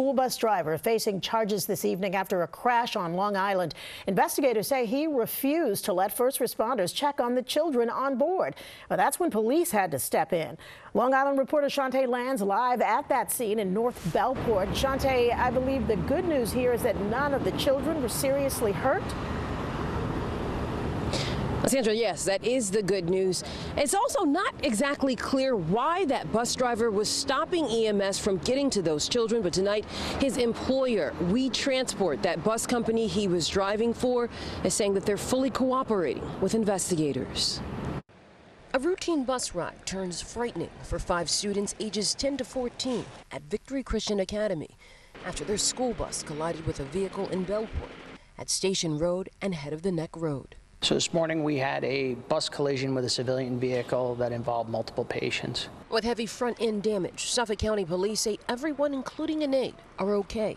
school bus driver facing charges this evening after a crash on Long Island. Investigators say he refused to let first responders check on the children on board. Well, that's when police had to step in. Long Island reporter Chantee Lans live at that scene in North Bellport. Chantee, I believe the good news here is that none of the children were seriously hurt. Sandra, yes, that is the good news. It's also not exactly clear why that bus driver was stopping EMS from getting to those children, but tonight his employer, We Transport, that bus company he was driving for, is saying that they're fully cooperating with investigators. A routine bus ride turns frightening for five students ages 10 to 14 at Victory Christian Academy after their school bus collided with a vehicle in Bellport at Station Road and head of the Neck Road. So this morning we had a bus collision with a civilian vehicle that involved multiple patients. With heavy front end damage, Suffolk County police say everyone, including an aide, are okay.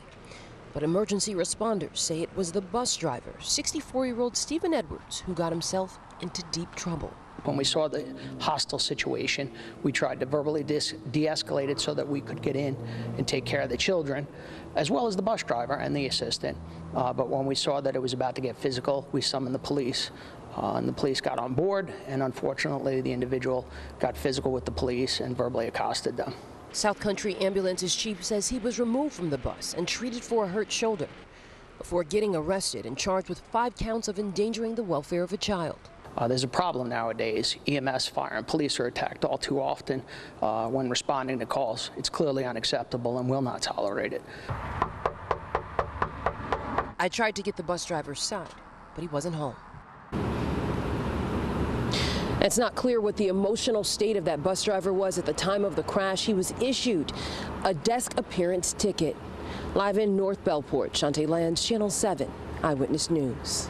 But emergency responders say it was the bus driver, 64 year old Stephen Edwards, who got himself into deep trouble. When we saw the hostile situation, we tried to verbally de escalate it so that we could get in and take care of the children, as well as the bus driver and the assistant. Uh, but when we saw that it was about to get physical, we summoned the police. Uh, and the police got on board, and unfortunately, the individual got physical with the police and verbally accosted them. South Country Ambulance's chief says he was removed from the bus and treated for a hurt shoulder before getting arrested and charged with five counts of endangering the welfare of a child. Uh, there's a problem nowadays. EMS, fire, and police are attacked all too often uh, when responding to calls. It's clearly unacceptable and will not tolerate it. I tried to get the bus driver's side, but he wasn't home. It's not clear what the emotional state of that bus driver was at the time of the crash. He was issued a desk appearance ticket. Live in North Bellport, Chantee Lans, Channel 7, Eyewitness News.